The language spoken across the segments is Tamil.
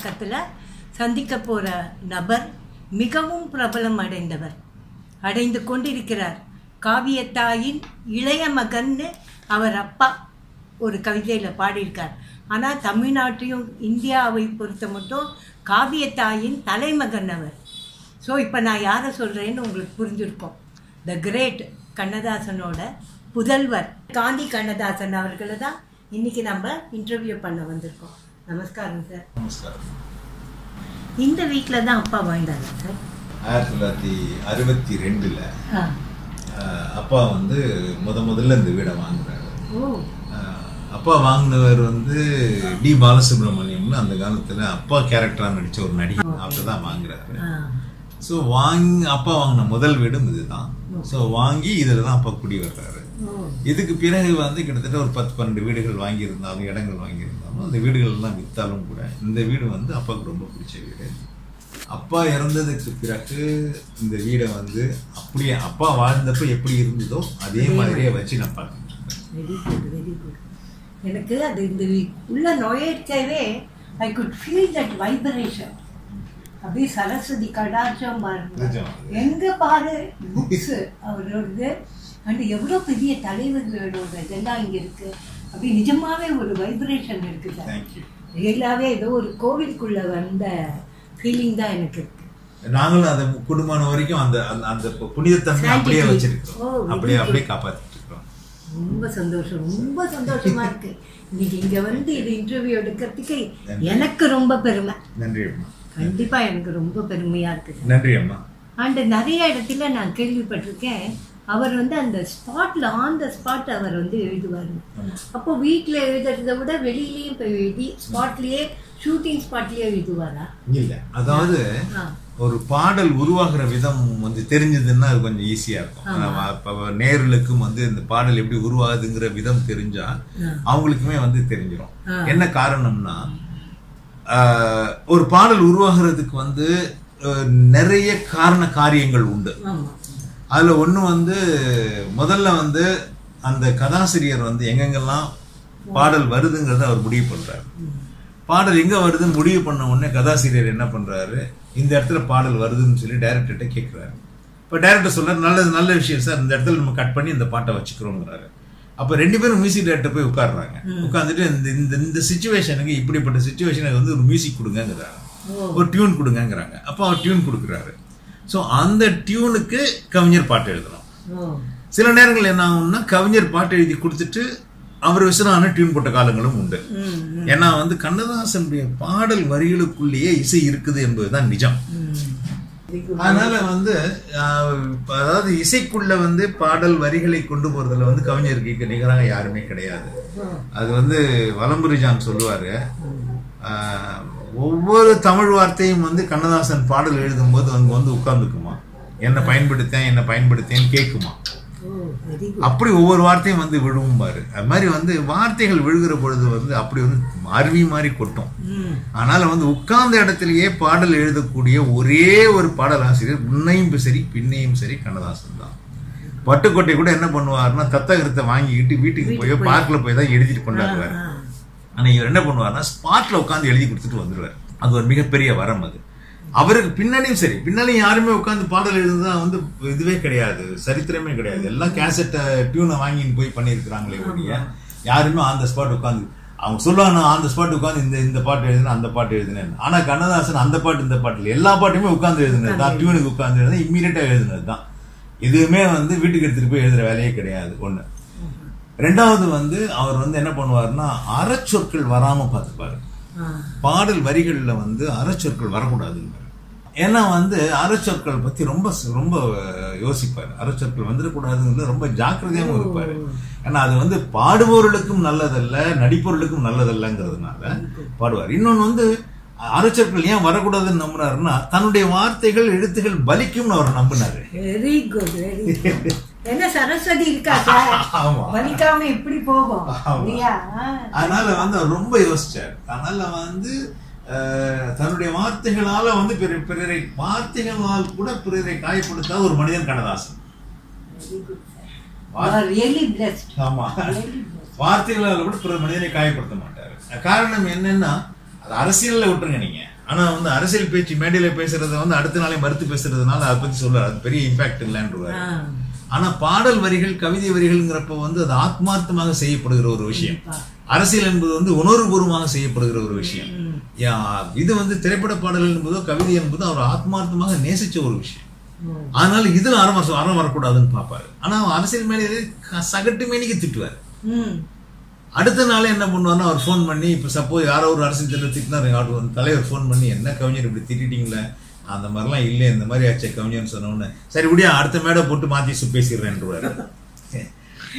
பக்கத்தில் சந்திக்க போகிற நபர் மிகவும் பிரபலம் அடைந்தவர். அடைந்து கொண்டிருக்கிறார். காவியத்தாயின் இளைய மகன்னு அவர் அப்பா ஒரு கவிதையில் பாடியிருக்கார். ஆனால் தமிழ்நாட்டையும் இந்தியாவை பொறுத்த மட்டும் காவியத்தாயின் தலைமகன் அவர். ஸோ இப்போ நான் யாரை சொல்கிறேன்னு உங்களுக்கு புரிஞ்சிருக்கோம். த கிரேட் கண்ணதாசனோட புதல்வர். காந்தி கண்ணதாசன் அவர்களை தான் இன்னைக்கு நம்ம இன்டர்வியூ பண்ண வந்திருக்கோம். நமஸ்காரம் சார். நமஸ்காரம். இந்த வீட்டில் தான் அப்பா வாழ்ந்தாங்க சார்? ஆயிரத்தி தொள்ளாயிரத்தி அறுபத்தி ரெண்டுல அப்பா வந்து முத முதல்ல இந்த வீடை வாங்குறாரு. அப்பா வாங்கினவர் வந்து டி. பாலசுப்ரமணியம்னு அந்த காலத்துல அப்பா கேரக்டரா நடிச்ச ஒரு நடிகை அப்பதான் வாங்குறாரு. ஆ. ஸோ வாங்கி அப்பா வாங்கின முதல் வீடும் இதுதான். ஸோ வாங்கி இதில் தான் அப்பா குடி வர்றாரு. இதுக்கு பிறகு வந்து கிட்டத்தட்ட ஒரு பத்து பன்னெண்டு வீடுகள் வாங்கியிருந்தாலும் இடங்கள் வாங்கியிருந்தாலும் அந்த வீடுகள் எல்லாம் வித்தாலும் கூட இந்த வீடு வந்து அப்பாவுக்கு ரொம்ப பிடிச்ச வீடு. அப்பா இறந்ததுக்கு பிறகு இந்த வீடை வந்து அப்படியே அப்பா வாழ்ந்தப்ப எப்படி இருந்ததோ அதே மாதிரியே வச்சு நான் பார்க்கணும் எனக்கு அது இந்த உள்ள நுழையவே I could feel that vibration அப்படியே சரஸ்வதி கடாட்சம் பாருங்க. எங்க பாரு புக்ஸ் அவரோடது. அண்ட் எவ்வளோ பெரிய தலைவர்களோட இதெல்லாம் இங்க இருக்கு? அப்படி நிஜமாவே ஒரு வைப்ரேஷன் இருக்கு சார். ரியலாவே ஏதோ ஒரு கோவிலுக்குள்ள வந்த ஃபீலிங் தான் எனக்கு இருக்கு. நாங்களும் அந்த குடும்பம் வரைக்கும் அந்த அந்த- புனிதத்தன்மை அப்படியே. வச்சிருக்கோம் அப்படியே அப்படியே இருக்கோம் ரொம்ப சந்தோஷம் ரொம்ப சந்தோஷமா இருக்கு. இன்னைக்கு இங்க வந்து இது இன்டர்வியூ எடுக்கிறதுக்கு. எனக்கு ரொம்ப பெருமை. நன்றி அம்மா. கண்டிப்பா எனக்கு ரொம்ப பெருமையா இருக்குது நன்றி அம்மா. அண்ட் நிறைய இடத்துல நான் கேள்விப்பட்டிருக்கேன். அவர் வந்து அந்த ஸ்பாட்ல ஆன் த ஸ்பாட் அவர் வந்து எழுதுவார். அப்போ வீட்ல எழுதுறதை விட வெளியிலயும் போய் எழுதி ஸ்பாட்லயே ஷூட்டிங் ஸ்பாட்லயே எழுதுவாரா? இல்ல. அதாவது. ஒரு பாடல் உருவாகிற விதம் வந்து தெரிஞ்சதுன்னா அது கொஞ்சம் ஈஸியா இருக்கும். நேர்களுக்கும் வந்து இந்த பாடல் எப்படி உருவாகுதுங்கிற விதம் தெரிஞ்சா அவங்களுக்குமே வந்து தெரிஞ்சிடும் என்ன காரணம்னா ஒரு பாடல் உருவாகிறதுக்கு வந்து நிறைய காரண காரியங்கள் உண்டு. அதுல ஒண்ணு வந்து முதல்ல வந்து அந்த கதாசிரியர் வந்து எங்கெங்கெல்லாம் பாடல் வருதுங்கிறத அவர் முடிவு பண்றாரு. பாடல் எங்க வருதுன்னு முடிவு பண்ண உடனே கதாசிரியர் என்ன பண்றாரு? இந்த இடத்துல பாடல் வருதுன்னு சொல்லி டைரக்டர்கிட்ட கேட்கிறாரு இப்ப டைரக்டர் சொல்றாரு நல்லது நல்ல விஷயம் சார் இந்த இடத்துல நம்ம கட் பண்ணி இந்த பாட்டை வச்சுக்கிறோங்கிறாரு. அப்ப ரெண்டு பேரும் மியூசிக் டைரக்டர் போய் உட்கார்றாங்க. உட்கார்ந்துட்டு இந்த இந்த இந்த சுச்சுவேஷனுக்கு இப்படிப்பட்ட சுச்சுவேஷனுக்கு வந்து ஒரு மியூசிக் கொடுங்கங்கிறாங்க. ஒரு டியூன் கொடுங்கங்கிறாங்க. அப்போ அவர் டியூன் கொடுக்குறாரு. ஸோ அந்த டியூனுக்கு கவிஞர் பாட்டு எழுதணும். சில நேரங்கள் என்ன ஆகும்னா கவிஞர் பாட்டு எழுதி கொடுத்துட்டு அவர் விசனான டியூன் போட்ட காலங்களும் உண்டு. ஏன்னா வந்து கண்ணதாசனுடைய பாடல் வரிகளுக்குள்ளேயே இசை இருக்குது என்பதுதான் நிஜம். அதனால வந்து அதாவது இசைக்குள்ள வந்து பாடல் வரிகளை கொண்டு போறதுல வந்து கவிஞருக்கு நிகராக யாருமே கிடையாது. அது வந்து வலம்புரி ஜான் சொல்லுவாரு ஒவ்வொரு தமிழ் வார்த்தையும் வந்து கண்ணதாசன் பாடல் எழுதும்போது அங்க வந்து உட்கார்ந்துக்குமா? என்ன பயன்படுத்தேன் என்ன பயன்படுத்தேன்னு கேட்குமா அப்படி ஒவ்வொரு வார்த்தையும் வந்து விழுவும் பாரு. அது மாதிரி வந்து வார்த்தைகள் விழுகிற பொழுது வந்து அப்படி வந்து அருவி மாதிரி கொட்டும். அதனால வந்து உட்கார்ந்த இடத்திலேயே பாடல் எழுதக்கூடிய ஒரே ஒரு பாடலாசிரியர் முன்னையும் சரி பின்னையும் சரி கண்ணதாசன் தான். பட்டுக்கோட்டை கூட என்ன பண்ணுவாருன்னா தத்தகரத்தை வாங்கிக்கிட்டு வீட்டுக்கு போய் பார்க்ல போய். தான் எழுதிட்டு கொண்டாடுவார். ஆ ஆனா இவர் என்ன பண்ணுவாருன்னா ஸ்பாட்ல உட்காந்து எழுதி கொடுத்துட்டு வந்துருவார். அது ஒரு மிகப்பெரிய வரம் அது. அவருக்கு பின்னாடியும் சரி பின்னாடியும் யாருமே உட்காந்து பாடல் எழுதுதா வந்து இதுவே கிடையாது சரித்திரமே கிடையாது. எல்லாம் கேசட்டை டியூனை வாங்கின்னு போய் பண்ணியிருக்கிறாங்களே ஒழிய யாருமே ஆன் த ஸ்பாட் உட்காந்து அவங்க சொல்லுவாங்க ஆன் த ஸ்பாட் உட்காந்து இந்த இந்த பாட்டு எழுதுனேன் அந்த பாட்டு எழுதுனேன். ஆனா கண்ணதாசன் அந்த பாட்டு இந்த பாட்டு இல்லை எல்லா பாட்டுமே உட்காந்து எழுதுனது தான். டியூனுக்கு உட்காந்து எழுதுனது இம்மீடியட்டா எழுதுனது தான். எதுவுமே வந்து வீட்டுக்கு எடுத்துட்டு போய் எழுதுற வேலையே கிடையாது ஒண்ணு. ரெண்டாவது வந்து அவர் வந்து என்ன பண்ணுவாருன்னா அறச்சொற்கள் வராம பார்த்துப்பாரு. பாடல் வரிகள்ல வந்து அறச்சொற்கள் வரக்கூடாதுங்க ஏன்னா வந்து அறச்சொற்கள் பத்தி ரொம்ப ரொம்ப யோசிப்பாரு. அறச்சொற்கள் வந்துடக்கூடாதுங்கிறது ரொம்ப ஜாக்கிரதையாகவும் இருப்பாரு. ஏன்னா அது வந்து பாடுபவர்களுக்கும் நல்லதல்ல நடிப்பவர்களுக்கும் நல்லதல்லங்கிறதுனால பாடுவார். இன்னொன்னு வந்து அறச்சொற்கள் ஏன் வரக்கூடாதுன்னு நம்புனாருன்னா தன்னுடைய வார்த்தைகள் எழுத்துகள் பலிக்கும்னு அவர் நம்பினாரு. வெரி குட் என்ன சரஸ்வதி இருக்கா. வலிக்காம போகும்? அதனால வந்து ரொம்ப யோசிச்சார். அதனால வந்து தன்னுடைய வார்த்தைகளால வந்து பிற- பிறரை வார்த்தைகளால் கூட பிறரை காயப்படுத்தாத ஒரு மனிதன் Kannadasan. Very good sir really blessed ஆமா. வார்த்தைகளால் கூட பிற மனிதனை காயப்படுத்த மாட்டாரு. காரணம் என்னன்னா அது அரசியல்ல விட்டுருங்க நீங்க. ஆனா வந்து அரசியல் பேச்சு மேடையில பேசுறத வந்து அடுத்த நாளே மறுத்து பேசுறதுனால அதை பத்தி சொல்றாரு அது பெரிய இம்பாக்ட் இல்லைன்றவாரு. ஆனா பாடல் வரிகள் கவிதை வரிகள்ங்கிறப்ப வந்து அது ஆத்மார்த்தமாக செய்யப்படுகிற ஒரு விஷயம். அரசியல் என்பது வந்து உணர்வுபூர்வமாக செய்யப்படுகிற ஒரு விஷயம். இது வந்து திரைப்பட பாடல் என்பதோ கவிதை என்பதோ அவர் ஆத்மார்த்தமாக நேசிச்ச ஒரு விஷயம். ஓ, ஆனால் இதுல அறம் அறம் வரக்கூடாதுன்னு பார்ப்பாரு. ஆனா அவர் அரசியல் மேலே சகட்டு மேனிக்கு திட்டுவார். அடுத்த நாளே என்ன பண்ணுவாருன்னா அவர் ஃபோன் பண்ணி இப்போ சப்போஸ் யாரோ ஒரு அரசியல் தலைவர் திட்டினார் தலைவர் ஃபோன் பண்ணி என்ன கவிஞர் இப்படி திட்டிட்டீங்களே? அந்த மாதிரிலாம் இல்லை இந்த மாதிரி ஆச்சே கவிஞர்னு சொன்னோன்னு சரி விடியா அடுத்த மேடை போட்டு மாத்தி சு பேசிடுறேன்ருவாரு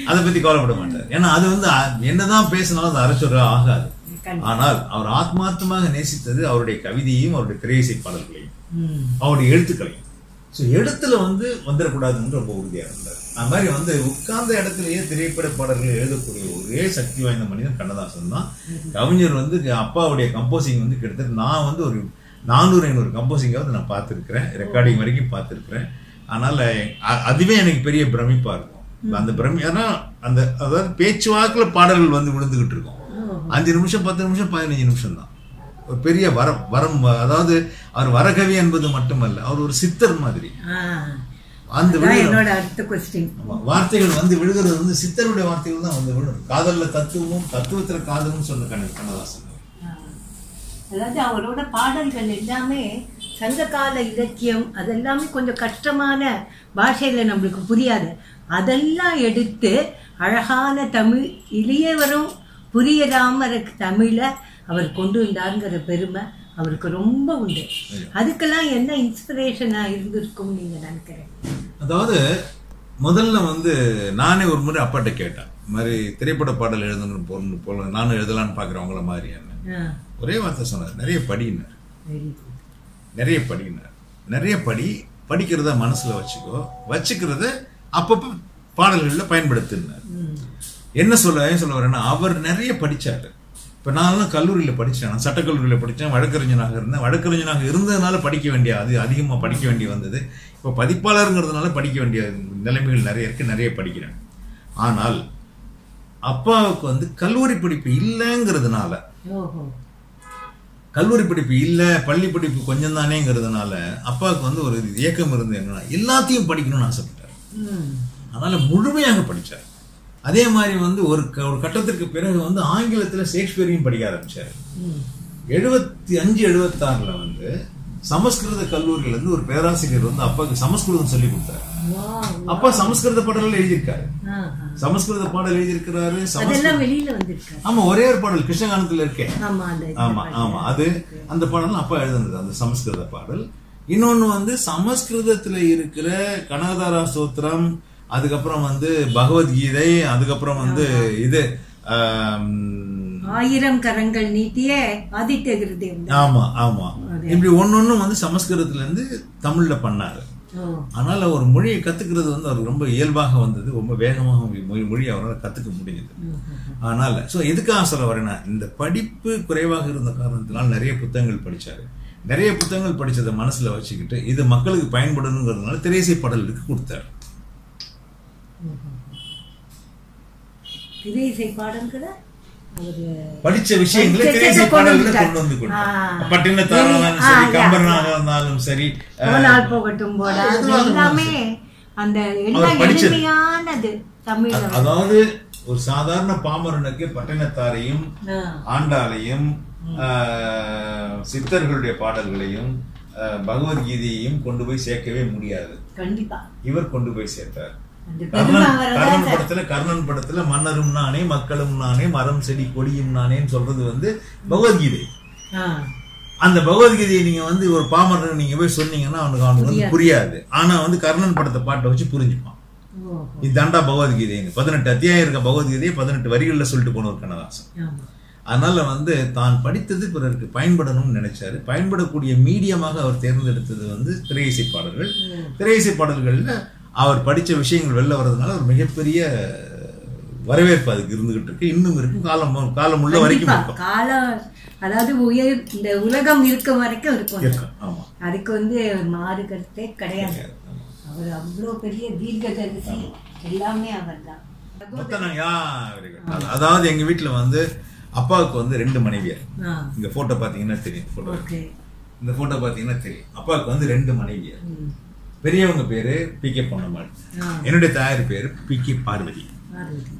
அதை பத்தி கவலைப்பட மாட்டார். ஏன்னா அது வந்து என்னதான் பேசினாலும் அது அரைச்சுற ஆகாது. ஆனால் அவர் ஆத்மார்த்தமாக நேசித்தது அவருடைய கவிதையையும் அவருடைய திரையிசை பாடல்களையும் அவருடைய எழுத்துக்களையும். ஸோ எழுத்துல வந்து வந்துடக்கூடாதுன்னு ரொம்ப உறுதியா இருந்தார். அந்த மாதிரி வந்து உட்கார்ந்த இடத்துலயே திரைப்பட பாடல்கள் எழுதக்கூடிய ஒரே சக்தி வாய்ந்த மனிதன் கண்ணதாசன் தான். கவிஞர் வந்து அப்பாவுடைய கம்போசிங் வந்து கிட்டத்தட்ட நான் வந்து ஒரு நானூறு ஐநூறு கம்போசிங்காவது நான் பார்த்துருக்கிறேன். ரெக்கார்டிங் வரைக்கும் பார்த்துருக்கிறேன். அதனால அதுவே எனக்கு பெரிய பிரமிப்பா இருக்கும். அந்த பிரமி ஏன்னா அந்த அதாவது பேச்சுவாக்குல பாடல்கள் வந்து விழுந்துகிட்டு இருக்கும். அஞ்சு நிமிஷம் பத்து நிமிஷம் பதினஞ்சு நிமிஷம் தான் ஒரு பெரிய வரம் வரம் அதாவது அவர் வரகவி என்பது மட்டுமல்ல அவர் ஒரு சித்தர் மாதிரி. அந்த வார்த்தைகள் வந்து விழுகிறது வந்து சித்தருடைய வார்த்தைகள் தான் வந்து விழும். காதல்ல தத்துவமும் தத்துவத்துல காதலும் சொன்ன கண்ண கண்ணதாசன். அதாவது அவரோட பாடல்கள் எல்லாமே சங்ககால இலக்கியம் அதெல்லாமே கொஞ்சம் கஷ்டமான பாஷையில் நம்மளுக்கு புரியாது. அதெல்லாம் எடுத்து அழகான தமிழ் இளையவரும் புரியலாமல் இருக்க அவர் கொண்டு வந்தாருங்கிற பெருமை அவருக்கு ரொம்ப உண்டு. அதுக்கெல்லாம் என்ன இன்ஸ்பிரேஷனாக இருந்திருக்கும் நீங்கள் நினைக்கிறேன் அதாவது முதல்ல வந்து நானே ஒரு முறை அப்பாட்ட கேட்டேன். இந்த மாதிரி திரைப்பட பாடல் எழுதணும் போல போல நானும் எழுதலாம்னு பார்க்குறேன் அவங்கள மாதிரியான ஒரே வார்த்தை சொன்னார். நிறைய படினார். நிறைய படினார். நிறைய படி படிக்கிறத மனசுல வச்சுக்கோ. வச்சுக்கிறத அப்பப்போ பாடல்களில் பயன்படுத்தினார். என்ன சொல்ல சொல்ல வரேன்னா அவர் நிறைய படிச்சாரு. இப்ப நான்லாம் கல்லூரியில படிச்சேன். நான் சட்டக்கல்லூரியில படிச்சேன். வழக்கறிஞனாக இருந்தேன். வழக்கறிஞனாக இருந்ததுனால படிக்க வேண்டிய அது அதிகமா படிக்க வேண்டி வந்தது. இப்போ பதிப்பாளருங்கிறதுனால படிக்க வேண்டிய நிலைமைகள் நிறைய இருக்கு. நிறைய படிக்கிறேன். ஆனால் அப்பாவுக்கு வந்து கல்லூரி படிப்பு இல்லைங்கிறதுனால கல்லூரி படிப்பு இல்ல பள்ளி படிப்பு கொஞ்சம் தானேங்கிறதுனால அப்பாவுக்கு வந்து ஒரு இயக்கம் இருந்து என்னன்னா எல்லாத்தையும் படிக்கணும்னு ஆசைப்பட்டார். அதனால முழுமையாக படிச்சார். அதே மாதிரி வந்து ஒரு ஒரு கட்டத்திற்கு பிறகு வந்து ஆங்கிலத்துல ஷேக்ஸ்பியரையும் படிக்க ஆரம்பிச்சார். ம். எழுபத்தி அஞ்சு எழுபத்தாறுல வந்து சமஸ்கிருத கல்லூரியில இருந்து ஒரு பேராசிரியர் வந்து அப்பாவுக்கு சமஸ்கிருதம் சொல்லி கொடுத்தாரு. அப்பா சமஸ்கிருத பாடல்கள் எழுதியிருக்காரு. சமஸ்கிருத பாடல் எழுதியிருக்கிறாரு ஆமா ஒரே ஒரு பாடல் கிருஷ்ணகானத்துல இருக்கேன் ஆமா ஆமா அது அந்த பாடல் அப்பா எழுதுனது அந்த சமஸ்கிருத பாடல். இன்னொன்னு வந்து சமஸ்கிருதத்துல இருக்கிற கனகதாரா ஸ்தோத்திரம் அதுக்கப்புறம் வந்து பகவத்கீதை அதுக்கப்புறம் வந்து இது ஆயிரம் கரங்கள் நீட்டிய ஆதித்ய ஆமா ஆமா. இப்படி ஒன்னொன்னும் வந்து சமஸ்கிருதத்துல இருந்து தமிழ்ல பண்ணாரு. அதனால ஒரு மொழியை கத்துக்கிறது வந்து அவருக்கு ரொம்ப இயல்பாக வந்தது ரொம்ப வேகமாக மொழி மொழி அவரால் கத்துக்க முடிஞ்சது அதனால சோ எதுக்காக சொல்ல வரேன்னா இந்த படிப்பு குறைவாக இருந்த காரணத்தினால் நிறைய புத்தகங்கள் படிச்சாரு. நிறைய புத்தகங்கள் படிச்சதை மனசுல வச்சுக்கிட்டு இது மக்களுக்கு பயன்படணுங்கிறதுனால திரைசை பாடலுக்கு கொடுத்தாரு. திரை இசை பாடல்களை அவரு படிச்ச விஷயங்களை பாடல்களை. கொண்டு வந்து கொடுத்தார் ஆ. பட்டினத்தாராலும் சரி யா, கம்பரனாக இருந்தாலும் சரி போனால் போகட்டும் போட அது அது எதுவாக எல்லாமே அந்த எல்லாம் அவர் படிச்சது. எளிமையானது தமிழ் அ- அதாவது ஒரு சாதாரண பாமரனுக்கு பட்டினத்தாரையும் ஆண்டாளையும் சித்தர்களுடைய பாடல்களையும் பகவத்கீதையையும் கொண்டு போய் சேர்க்கவே முடியாது. கண்டிப்பா. இவர் கொண்டு போய் சேர்த்தார். கர்ணன் படத்துல கர்ணன் படத்துல மன்னரும் நானே மக்களும் நானே மரம் செடி கொடியும் நானேன்னு சொல்றது வந்து பகவத்கீதை. அந்த பகவத்கீதையை நீங்க வந்து ஒரு பாமரன் நீங்க போய் சொன்னீங்கன்னா அவனுக்கு அவனுக்கு வந்து புரியாது. ஆனா வந்து கர்ணன் படத்தை பாட்டை வச்சு புரிஞ்சுப்பான். இதுதாண்டா பகவத்கீதைங்க பதினெட்டு அத்தியாயம் இருக்க பகவத்கீதையை பதினெட்டு வரிகள்ல சொல்லிட்டு போன ஒரு கண்ணதாசன் அதனால வந்து தான் படித்தது பிறருக்கு பயன்படணும்னு நினைச்சாரு. பயன்படக்கூடிய மீடியமாக அவர் தேர்ந்தெடுத்தது வந்து திரையிசை பாடல்கள். திரையிசை பாடல்கள்ல அவர் படிச்ச விஷயங்கள் வெளில வர்றதுனால ஒரு மிகப்பெரிய வரவேற்பு அதுக்கு இருந்துகிட்டு இருக்கு. இன்னும் இருக்கும் காலம் காலம் உள்ள வரைக்கும் காலம் அதாவது உயர் இந்த உலகம் இருக்க வரைக்கும் இருக்கும். அதுக்கு வந்து மாறு கருத்தே கிடையாது. அவர் அவ்வளோ பெரிய தீர்க்கதரிசி எல்லாமே அவர் தான் அதாவது எங்க வீட்டுல வந்து அப்பாவுக்கு வந்து ரெண்டு மனைவியர். இந்த போட்டோ பாத்தீங்கன்னா தெரியும். இந்த போட்டோ பாத்தீங்கன்னா தெரியும். அப்பாவுக்கு வந்து ரெண்டு மனைவியர். பெரியவங்க பேரு பி கே பொன்னம்மாள். என்னுடைய தாயார் பேரு பி கே பார்வதி.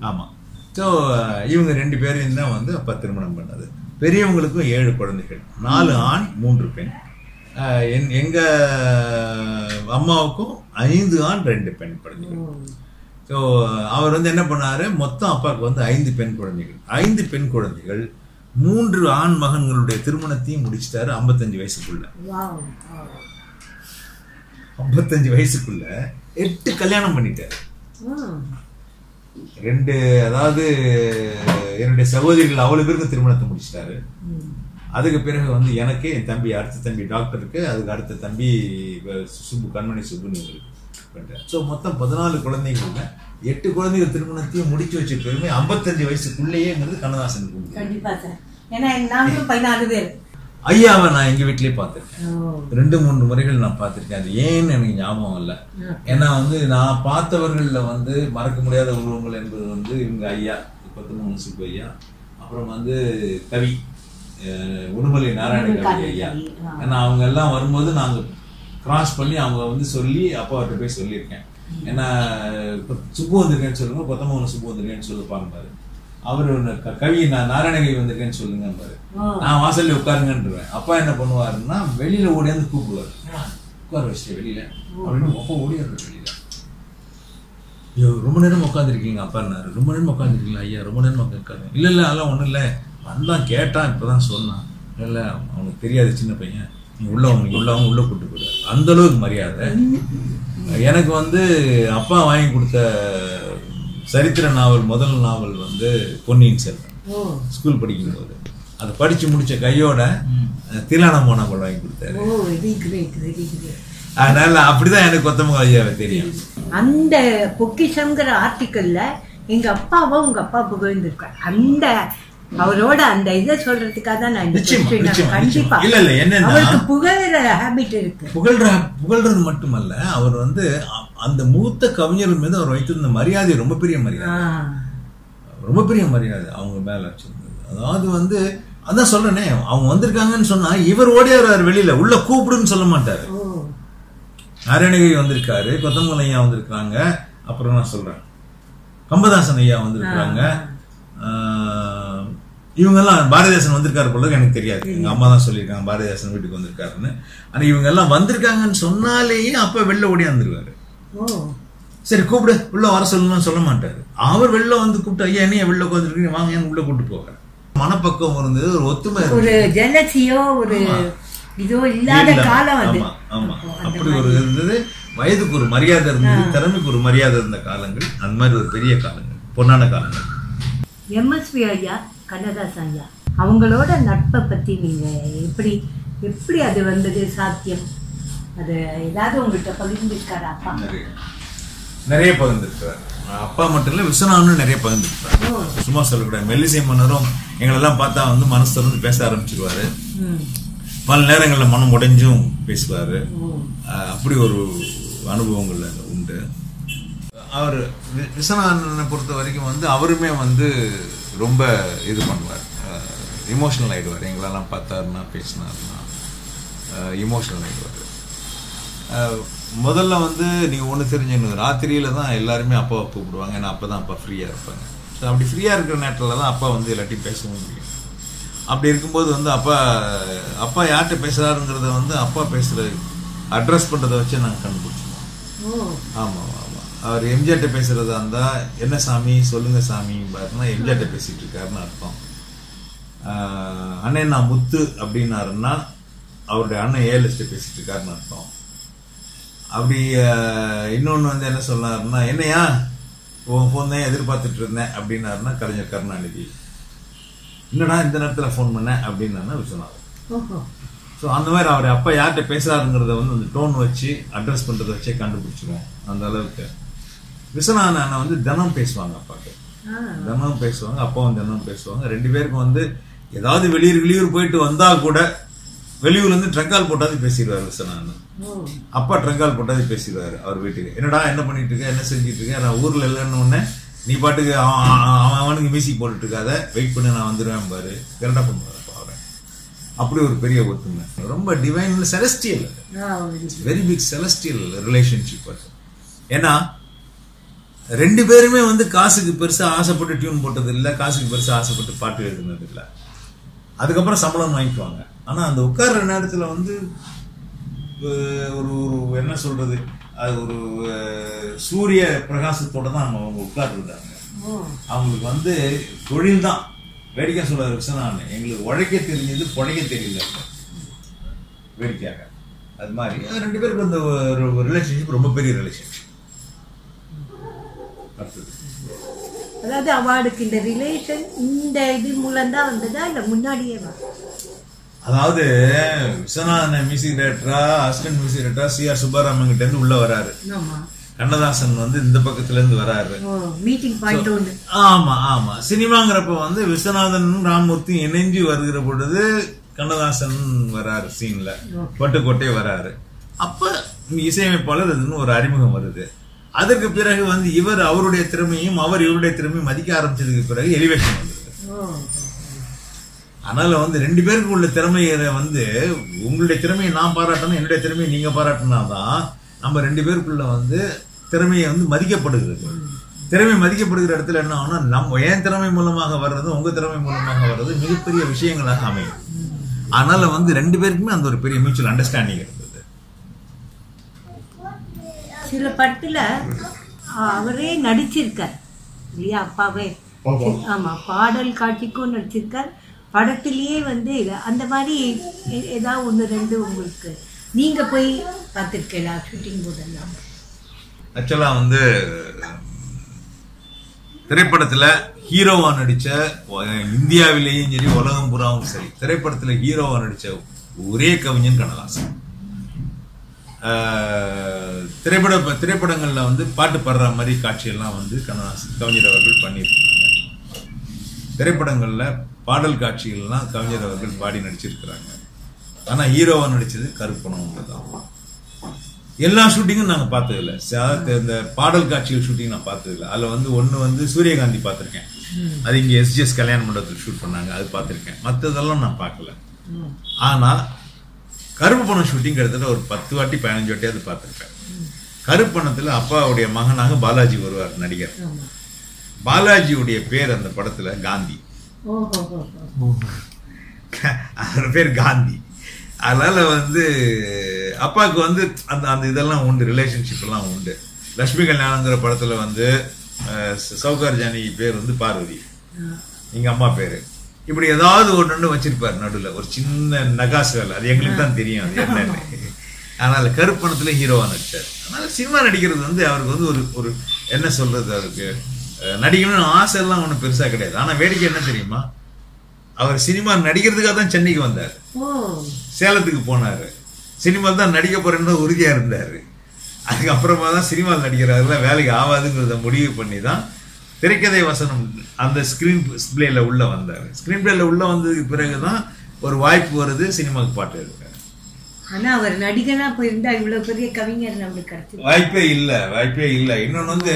ஆமா. ஸோ இவங்க ரெண்டு பேரையும் தான் வந்து அப்பா திருமணம் பண்ணது. பெரியவங்களுக்கும் ஏழு குழந்தைகள். நாலு ஆண் மூன்று பெண். என்- எங்க அம்மாவுக்கும் ஐந்து ஆண் ரெண்டு பெண் குழந்தைகள். ஸோ அவர் வந்து என்ன பண்ணாரு? மொத்தம் அப்பாவுக்கு வந்து ஐந்து பெண் குழந்தைகள். ஐந்து பெண் குழந்தைகள் மூன்று ஆண் மகன்களுடைய திருமணத்தையும் முடிச்சிட்டாரு ஐம்பத்தஞ்சு வயசுக்குள்ள. ஐம்பத்தஞ்சு வயசுக்குள்ள எட்டு கல்யாணம் பண்ணிட்டாரு. ரெண்டு அதாவது என்னுடைய சகோதரிகள் அவ்வளவு பேருக்கு திருமணத்தை முடிச்சிட்டாரு. அதுக்கு பிறகு வந்து எனக்கு என் தம்பி அடுத்த தம்பி டாக்டருக்கு அதுக்கு அடுத்த தம்பி சுப்பு கண்மணி சுப்புன்னு பண்ணுறேன் ஸோ மொத்தம் பதினாலு குழந்தைகள்ல எட்டு குழந்தைகள் திருமணத்தையும் முடிச்சு வச்ச பெருமை ஐம்பத்தஞ்சு வயசுக்குள்ளேயேங்கிறது கண்ணதாசனுக்கு கண்டிப்பாக கண்டிப்பா சார். ஏன்னா நாங்களும் பதினாலு பேர். ஐயாவை நான் எங்க வீட்லயே பார்த்திருக்கேன். ரெண்டு மூணு முறைகள் நான் பார்த்திருக்கேன். அது ஏன்னு எனக்கு ஞாபகம் இல்லை. ஏன்னா வந்து நான் பார்த்தவர்கள்ல வந்து மறக்க முடியாத உருவங்கள் என்பது வந்து இவங்க ஐயா பத்தமூணு சுப்பு ஐயா அப்புறம் வந்து கவி உடுமலை நாராயண கவி ஐயா. ஏன்னா அவங்க எல்லாம் வரும்போது நாங்க கிராஸ் பண்ணி அவங்க வந்து சொல்லி அப்பாவிட்ட போய் சொல்லியிருக்கேன். ஏன்னா இப்ப சுப்பு வந்திருக்கேன்னு சொல்லுங்க பத்தமூணு சுப்பு வந்திருக்கேன்னு சொல்லுப்பாங்க பாரு. அவர் கவி நான் நாராயணகவி வந்திருக்கேன்னு சொல்லுங்க. நான் வாசல்ல உட்காருங்கன்றேன் அப்பா என்ன பண்ணுவாருன்னா வெளியில ஓடியாந்து கூப்பிடுவாரு. உட்கார வச்சுட்டு வெளியில. அப்படின்னு அப்பா ஓடியாரு வெளியில. ஐயோ ரொம்ப நேரம் உட்காந்துருக்கீங்க அப்பான்னாரு ரொம்ப நேரம் உட்காந்துருக்கீங்களா ஐயா? ரொம்ப நேரம் உட்காந்து இல்ல இல்ல அதெல்லாம் ஒண்ணும் இல்ல. வந்தான் கேட்டான் இப்பதான் சொன்னான். இல்ல அவனுக்கு தெரியாது சின்ன பையன். நீ உள்ள அவனுக்கு உள்ள அவன் உள்ள கூட்டு போயிடு. அந்த அளவுக்கு மரியாதை. எனக்கு வந்து அப்பா வாங்கி கொடுத்த சரித்திர நாவல் முதல் நாவல் வந்து பொன்னியின் செல்வன். ஸ்கூல் படிக்கும்போது. அதை படிச்சு முடிச்ச கையோட திலான மோனாமல் வாங்கி கொடுத்தாரு. அதனால அப்படிதான் எனக்கு கொத்தமங்க ஐயாவை தெரியும். அந்த பொக்கிஷங்கிற ஆர்டிக்கல்ல எங்க அப்பாவை உங்க அப்பா புகழ்ந்திருக்கார். அந்த அவரோட அந்த இதை சொல்றதுக்காக தான் நான் கண்டிப்பா. இல்ல, இல்ல, அவருக்கு புகழற ஹேபிட் இருக்கு. புகழ்ற புகழ்றது மட்டுமல்ல அவர் வந்து அந்த மூத்த கவிஞர் மீது அவர் வைத்திருந்த மரியாதை ரொம்ப பெரிய மரியாதை. ரொம்ப பெரிய மரியாதை அவங்க மேல வச்சிருந்தது. அதாவது வந்து அதான் சொல்றேனே அவங்க வந்திருக்காங்கன்னு சொன்னா இவர் ஓடியாரு வெளியில உள்ள கூப்பிடுன்னு சொல்ல மாட்டாரு. நாராயணகிரி வந்திருக்காரு கொத்தமங்கல் ஐயா வந்திருக்காங்க அப்புறம் நான் சொல்றேன். கம்பதாசன் ஐயா வந்திருக்காங்க ஆஹ், இவங்கெல்லாம் பாரதிதாசன் வந்திருக்காரு போல எனக்கு தெரியாது. எங்க அம்மா தான் சொல்லியிருக்காங்க பாரதிதாசன் வீட்டுக்கு வந்திருக்காருன்னு. ஆனா இவங்க எல்லாம் வந்திருக்காங்கன்னு சொன்னாலேயே அப்ப வெளில ஓடியாந்துருவாரு. ஓ சரி கூப்பிடு. உள்ள வர சொல்லணும்னு சொல்ல மாட்டாரு. அவர் வெளில வந்து கூப்பிட்டு ஐயா என்னைய வெளில உட்காந்துருக்கீங்க வாங்க ஏன் உள்ள கூப்பிட்டு போவார் மனப்பக்குவம் இருந்தது ஒரு ஒத்துமை. ஒரு ஜெலசியோ ஒரு இதோ இல்லாத இல்ல. காலம் அது. ஆமா, அப்படி ஒரு இருந்தது. வயதுக்கு ஒரு மரியாதை இருந்தது திறமைக்கு ஒரு மரியாதை இருந்த காலங்கள். அந்த மாதிரி ஒரு பெரிய காலங்கள் பொன்னான காலங்கள். எம்எஸ்வி ஐயா கண்ணதாசன் ஐயா அவங்களோட நட்பை பத்தி நீங்க எப்படி எப்படி அது வந்தது சாத்தியம்? அது ஏதாவது உங்கள்கிட்ட பகிர்ந்துருக்காரு அப்பா? நிறைய. பகிர்ந்துருக்கிறார். அப்பா மட்டும் இல்ல விஸ்வநாதனும் நிறைய பகிர்ந்துருக்கிறார். சும்மா சொல்லக்கூடாது. மெல்லிசை மன்னரும் எங்களெல்லாம் பார்த்தா வந்து மனசு திறந்து பேச ஆரம்பிச்சிருவாரு. பல நேரங்களில் மனம் உடைஞ்சும் பேசுவாரு. அப்படி ஒரு அனுபவங்கள் உண்டு. அவர் விஸ்வநாதனை பொறுத்த வரைக்கும் வந்து அவருமே வந்து ரொம்ப இது பண்ணுவார். இமோஷனல் ஆயிடுவார். எங்களெல்லாம் பார்த்தாருன்னா பேசினாருன்னா இமோஷனல் ஆயிடுவார். அஹ் முதல்ல வந்து நீங்க ஒண்ணு தெரிஞ்சுக்கணும். ராத்திரியில தான் எல்லாருமே அப்பாவை கூப்பிடுவாங்க. ஏன்னா அப்பதான் அப்பா ஃப்ரீயா இருப்பாங்க. ஸோ அப்படி ஃப்ரீயா இருக்கிற நேரத்துல தான் அப்பா வந்து எல்லாத்தையும் பேசவும் முடியும். அப்படி இருக்கும்போது வந்து அப்பா அப்பா யார்கிட்ட பேசுறாருங்கிறத வந்து அப்பா பேசுற அட்ரஸ் பண்றதை வச்சு நாங்க கண்டுபிடிச்சிருவோம். ஓ. ஆமா ஆமா அவர் எம்ஜிஆர்ட்ட பேசுறதா இருந்தா என்ன சாமி? சொல்லுங்க சாமி. பாருன்னா எம்ஜிஆர்ட்ட பேசிட்டு இருக்காருன்னு அர்த்தம். அண்ணன் நான் முத்து அப்படின்னாருன்னா அவருடைய அண்ணன் ஏலிஸ்ட பேசிட்டு இருக்காருன்னு அர்த்தம். அப்படி ஆஹ், இன்னொன்னு வந்து என்ன சொன்னாருன்னா என்னையா உன் ஃபோன் தான் எதிர்பார்த்துட்டு இருந்தேன் அப்படின்னாருன்னா கலைஞர் கருணாநிதி. என்னடா இந்த நேரத்துல ஃபோன் பண்ண? அப்படின்னா விஸ்வநாதன் ஸோ அந்த மாதிரி அவர் அப்பா யார்கிட்ட பேசுறாருங்கிறத வந்து அந்த டோன் வச்சு அட்ரஸ் பண்றதை வச்சே கண்டுபிடிச்சிருவோம் அந்த அளவுக்கு. விஸ்வநாதன் அண்ணா வந்து தினம் பேசுவாங்க அப்பாக்கு. ஆ. தினம் பேசுவாங்க அப்பாவும் தினம் பேசுவாங்க. ரெண்டு பேருக்கும் வந்து ஏதாவது வெளியூர் வெளியூர் போயிட்டு வந்தா கூட வெளியூர்ல இருந்து ட்ரங்கால் போட்டாது பேசிடுவார் ஓ. அப்பா ட்ரங்கால் போட்டாது பேசிடுவாரு அவர் வீட்டுக்கு. என்னடா என்ன பண்ணிட்டு இருக்க என்ன செஞ்சிட்டு இருக்க நான் ஊர்ல இல்லைன்னு உடனே நீ பாட்டுக்கு அவன் அவன் அவனுக்கு மியூசிக் போட்டுட்டு இருக்காத வெயிட் பண்ணி நான் வந்துடுவேன் பாரு. கரெக்டாக பாருறேன் அப்படி ஒரு பெரிய ஒத்துமை. ரொம்ப divine celestial very big celestial relationship அது. ஏன்னா ரெண்டு பேருமே வந்து காசுக்கு பெருசா ஆசைப்பட்டு டியூன் போட்டது இல்ல காசுக்கு பெருசா ஆசைப்பட்டு பாட்டு எழுதுனது இல்ல அதுக்கப்புறம் சம்பளம் வாங்கிக்குவாங்க. ஆனா அந்த உட்கார்ற நேரத்துல வந்து ஒரு ஒரு என்ன சொல்றது? அது ஒரு சூரிய பிரகாசத்தோட தான் அவங்க அவங்க உட்கார்ந்துருந்தாங்க அவங்களுக்கு வந்து தொழில் தான். வேடிக்கை சொல்ற விசனான் எங்களுக்கு உழைக்க தெரிஞ்சது பொழைக்க தெரியல. வேடிக்கையாக. அது மாதிரி. ரெண்டு பேருக்கு அந்த ஒரு ரிலேஷன்ஷிப் ரொம்ப பெரிய ரிலேஷன்ஷிப் அதாவது அவளுக்கு இந்த ரிலேஷன் இந்த இது மூலம் தான் வந்ததா? இல்ல முன்னாடியே வா அதாவது விஸ்வநாதன் மியூசிக் டைரக்டரா அசிஸ்டன்ட் மியூசிக் டைரக்டரா சி ஆர் சுப்பாராமன் கிட்ட இருந்து உள்ள வராரு. கண்ணதாசன் வந்து இந்த பக்கத்துல இருந்து வராரு ஆமா ஆமா. சினிமாங்கிறப்ப வந்து விஸ்வநாதனும் ராமமூர்த்தியும் இணைஞ்சு வருகிற பொழுது கண்ணதாசன் வராரு சீன்ல பட்டுக்கோட்டை வராரு. அப்ப இசையமைப்பாளர் அதுன்னு ஒரு அறிமுகம் வருது. அதற்கு பிறகு வந்து இவர் அவருடைய திறமையும் அவர் இவருடைய திறமையும் மதிக்க ஆரம்பிச்சதுக்கு பிறகு எலிவேஷன் வந்தது ஓ அதனால வந்து ரெண்டு பேருக்கு உள்ள திறமையை வந்து உங்களுடைய திறமையை நான் பாராட்டணும் என்னுடைய திறமையை நீங்க பாராட்டினாதான் நம்ம ரெண்டு பேருக்குள்ள வந்து திறமையை வந்து மதிக்கப்படுகிறது. திறமை மதிக்கப்படுகிற இடத்துல என்ன ஆகும்னா நம்ம என் திறமை மூலமாக வர்றது உங்க திறமை மூலமாக வர்றது மிகப்பெரிய விஷயங்களாக அமையும். அதனால வந்து ரெண்டு பேருக்குமே அந்த ஒரு பெரிய மியூச்சுவல் அண்டர்ஸ்டாண்டிங் இருந்தது சில படத்துல அவரே நடிச்சிருக்கார். இல்லையா அப்பாவே? ஆமா பாடல் காட்சிக்கும் நடிச்சிருக்கார். படத்திலேயே வந்து அந்த மாதிரி எ- ஏதாவது ஒன்று ரெண்டு உங்களுக்கு. நீங்கள் போய் பார்த்துருக்கீங்களா? ஷூட்டிங் போதெல்லாம். ஆக்சுவலாக வந்து திரைப்படத்தில் ஹீரோவாக நடித்த இந்தியாவிலேயும் சரி உலகம் பூராவும் சரி திரைப்படத்தில் ஹீரோவாக நடித்த ஒரே கவிஞன் கண்ணதாசன். திரைப்பட திரைப்படங்களில் வந்து பாட்டு பாடுற மாதிரி காட்சியெல்லாம் வந்து கண்ணதாசன் கவிஞர் அவர்கள் பண்ணியிருக்காங்க. திரைப்படங்களில் பாடல் காட்சிகள்லாம் கவிஞர் அவர்கள் பாடி நடிச்சிருக்கிறாங்க. ஆனா ஹீரோவா நடிச்சது கருப்பணம் தான் எல்லா ஷூட்டிங்கும் நாங்க பார்த்தது இல்ல சா- இந்த பாடல் காட்சிகள் ஷூட்டிங் நான் பார்த்தது இல்ல அதுல வந்து ஒண்ணு வந்து சூரியகாந்தி பார்த்திருக்கேன். அது இங்க எஸ்ஜிஎஸ் கல்யாண மண்டபத்தில் ஷூட் பண்ணாங்க. அது பார்த்திருக்கேன். மத்ததெல்லாம் நான் பார்க்கல. ஆனா கருப்பு பணம் ஷூட்டிங் கிட்டத்தட்ட ஒரு பத்து வாட்டி பதினஞ்சு வாட்டி அது பார்த்திருப்பேன். கருப்பு பணத்துல அப்பாவுடைய மகனாக பாலாஜி வருவார் நடிகர். பாலாஜியுடைய பேர் அந்த படத்துல காந்தி. அவர் பேர் காந்தி. அதனால வந்து அப்பாவுக்கு வந்து அந்த அந்த இதெல்லாம் உண்டு ரிலேஷன்ஷிப் எல்லாம் உண்டு. லட்சுமி கல்யாணங்கிற படத்துல வந்து சௌகார் ஜானகி பேர் வந்து பார்வதி. எங்க அம்மா பேரு. இப்படி ஏதாவது ஒண்ணு வச்சிருப்பாரு நடுவுல. ஒரு சின்ன நகாஸ் வேலை அது எங்களுக்கு தான் தெரியும் அது என்னன்னு. அதனால கருப்பணத்துல ஹீரோவா நடிச்சார். அதனால சினிமா நடிக்கிறது வந்து அவருக்கு வந்து ஒரு ஒரு என்ன சொல்றது அதுக்கு அஹ், நடிக்கணும்னு ஆசை எல்லாம் ஒண்ணும் பெருசா கிடையாது. ஆனா வேடிக்கை என்ன தெரியுமா? அவர் சினிமா நடிக்கிறதுக்காக தான் சென்னைக்கு வந்தார். சேலத்துக்கு போனாரு. சினிமா தான் நடிக்க போறேன்னு உறுதியா இருந்தாரு. அதுக்கப்புறமா தான் சினிமாவில் நடிக்கிறதுல வேலைக்கு ஆகாதுங்கிறத முடிவு பண்ணி தான் திரைக்கதை வசனம் அந்த ஸ்கிரீன் பிளேல உள்ள வந்தாரு. ஸ்கிரீன் பிளேல உள்ள வந்ததுக்கு பிறகுதான் ஒரு வாய்ப்பு வருது சினிமாவுக்கு பாட்டு ஆனா அவர் நடிகனா போயிருந்தா இவ்வளவு பெரிய கவிஞர் நம்மளுக்கு கிடைச்சிருக்கு. வாய்ப்பே இல்ல வாய்ப்பே இல்ல. இன்னொன்னு வந்து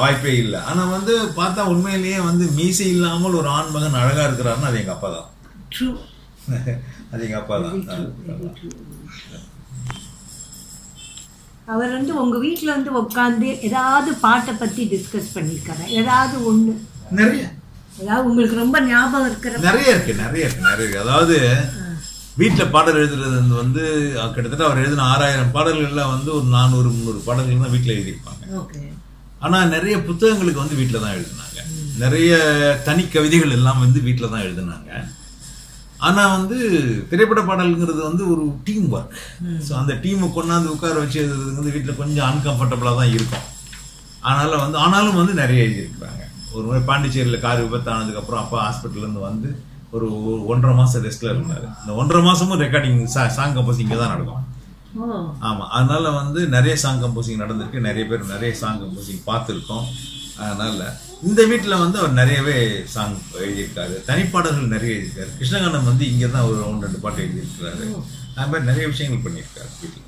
வாய்ப்பே இல்ல. ஆனா வந்து பார்த்தா உண்மையிலேயே வந்து மீசை இல்லாமல் ஒரு ஆண் மகன் அழகா இருக்கிறாருன்னா அது எங்க அப்பா தான். ட்ரூ அது எங்க அப்பா தான். அவர் வந்து உங்க வீட்ல வந்து உட்காந்து ஏதாவது பாட்டை பத்தி டிஸ்கஸ் பண்ணிருக்காரு ஏதாவது ஒண்ணு? நிறைய. ஏதாவது உங்களுக்கு ரொம்ப ஞாபகம் இருக்கிற நிறைய இருக்கு நிறைய இருக்கு நிறைய இருக்கு. அதாவது வீட்டுல பாடல் எழுதுறது வந்து கிட்டத்தட்ட அவர் எழுதின ஆறாயிரம் பாடல்கள்ல வந்து ஒரு நானூறு முந்நூறு பாடல்கள் தான் வீட்டுல எழுதியிருப்பாங்க. ஓகே. ஆனா நிறைய புத்தகங்களுக்கு வந்து வீட்டுல தான் எழுதினாங்க. நிறைய தனி கவிதைகள் எல்லாம் வந்து வீட்டுல தான் எழுதினாங்க. ஆனா வந்து திரைப்பட பாடல்ங்கிறது வந்து ஒரு டீம் ஒர்க் ஸோ அந்த டீமை கொண்டாந்து உட்கார வச்சு எழுதுறது வந்து வீட்டுல கொஞ்சம் அன்கம்ஃபர்டபுளா தான் இருக்கும். ஆனால வந்து ஆனாலும் வந்து நிறைய எழுதியிருக்கிறாங்க. ஒரு முறை பாண்டிச்சேரியில கார் விபத்தானதுக்கு அப்புறம் அப்பா ஹாஸ்பிட்டல்ல இருந்து வந்து ஒரு ஒன்றரை மாசம் ரெஸ்ட்ல இருந்தாரு. இந்த ஒன்றரை மாசமும் ரெக்கார்டிங் சாங் கம்போசிங் தான் நடக்கும். ஆமா அதனால வந்து நிறைய சாங் கம்போசிங் நடந்திருக்கு. நிறைய பேர் நிறைய சாங் கம்போசிங் பார்த்துருக்கோம். அதனால இந்த வீட்டுல வந்து அவர் நிறையவே சாங் எழுதியிருக்காரு. தனிப்பாடல்கள் நிறைய எழுதியிருக்காரு. கிருஷ்ணகானம் வந்து இங்க தான் ஒரு ஒன்று ரெண்டு பாட்டு எழுதியிருக்கிறாரு. அது மாதிரி நிறைய விஷயங்கள் பண்ணியிருக்காரு வீட்டில்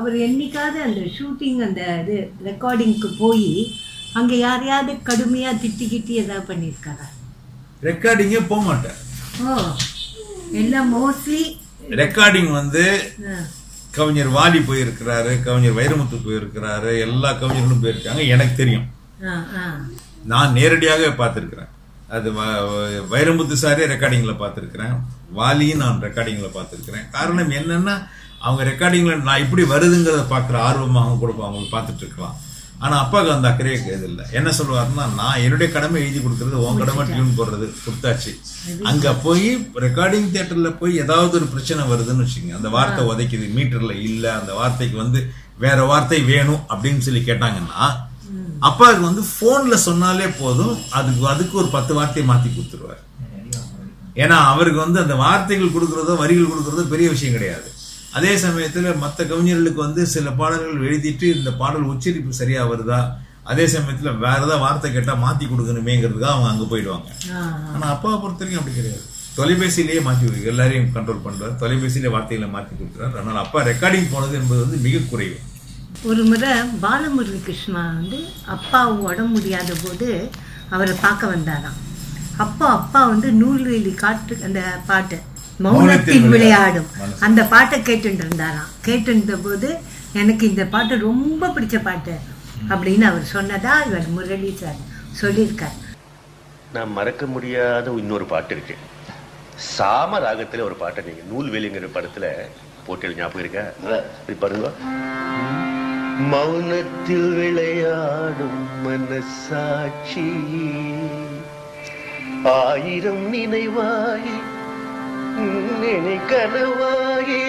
அவர் என்னைக்காவது அந்த ஷூட்டிங் அந்த இது ரெக்கார்டிங்க்கு போய் அங்க யாரையாவது கடுமையா திட்டி கிட்டி ஏதாவது பண்ணியிருக்காரா? ரெக்கார்டிங்கே போக மாட்டேன் எல்லாம் மோஸ்ட்லி ரெக்கார்டிங் வந்து கவிஞர் வாலி போயிருக்கிறாரு கவிஞர் வைரமுத்து போயிருக்கிறாரு எல்லா கவிஞர்களும் போயிருக்காங்க எனக்கு தெரியும். நான் நேரடியாக பார்த்துருக்கிறேன். அது வைரமுத்து சாரே ரெக்கார்டிங்ல பார்த்துருக்கிறேன். வாலியும் நான் ரெக்கார்டிங்ல பார்த்துருக்கிறேன். காரணம் என்னன்னா அவங்க ரெக்கார்டிங்ல நான் இப்படி வருதுங்கிறத பார்க்குற ஆர்வமாக கூட அவங்க பார்த்துட்டு இருக்கலாம். ஆனா அப்பாவுக்கு அந்த அக்கறையே இது இல்லை என்ன சொல்லுவாருன்னா நான் என்னுடைய கடமை எழுதி கொடுக்கறது உன் கடமை டியூன் போடுறது கொடுத்தாச்சு. அங்க போய் ரெக்கார்டிங் தியேட்டர்ல போய் ஏதாவது ஒரு பிரச்சனை வருதுன்னு வச்சுங்க அந்த வார்த்தை உதைக்குது மீட்டர்ல இல்ல அந்த வார்த்தைக்கு வந்து வேற வார்த்தை வேணும் அப்படின்னு சொல்லி கேட்டாங்கன்னா அப்பாவுக்கு வந்து போன்ல சொன்னாலே போதும் அதுக்கு அதுக்கு ஒரு பத்து வார்த்தையை மாத்தி கொடுத்துருவாரு. ஏன்னா அவருக்கு வந்து அந்த வார்த்தைகள் கொடுக்கறதோ வரிகள் கொடுக்கறதோ பெரிய விஷயம் கிடையாது. அதே சமயத்துல மத்த கவிஞர்களுக்கு வந்து சில பாடல்கள் எழுதிட்டு இந்த பாடல் உச்சரிப்பு சரியா வருதா? அதே சமயத்துல வேற ஏதாவது வார்த்தை கேட்டா மாத்தி கொடுக்கணுமேங்கிறதுக்காக அவங்க அங்க போயிடுவாங்க. ஆனா அப்பாவை பொறுத்த வரைக்கும் அப்படி கிடையாது. தொலைபேசியிலேயே விடு- எல்லாரையும் கண்ட்ரோல் பண்றாரு. தொலைபேசியிலே வார்த்தைகளை மாத்தி கொடுக்குறாரு. அதனால அப்பா ரெக்கார்டிங் போனது என்பது வந்து மிக குறைவு. ஒரு முறை பாலமுரளி கிருஷ்ணா வந்து அப்பா உடம்பு முடியாத போது அவரை பார்க்க வந்தாராம். அப்போ அப்பா வந்து நூல்வேலி காட்டு அந்த பாட்டு மௌனத்தில் விளையாடும். அந்த பாட்டை கேட்டுட்டு இருந்தாராம் கேட்டுருந்த போது எனக்கு இந்த பாட்டு ரொம்ப பிடிச்ச பாட்டு அப்படின்னு அவர் சொன்னதா இவர் முரளி சார் சொல்லியிருக்கார். நான் மறக்க முடியாத இன்னொரு பாட்டு இருக்கு. சாம ராகத்துல ஒரு பாட்டை நீங்க நூல்வேலிங்கிற படத்துல போட்டு ஞாபகம் இருக்கா? இப்படி பாருங்க. மௌனத்தில் விளையாடும் மனசாட்சி. ஆயிரம் நினைவாயி நினை கனவாகி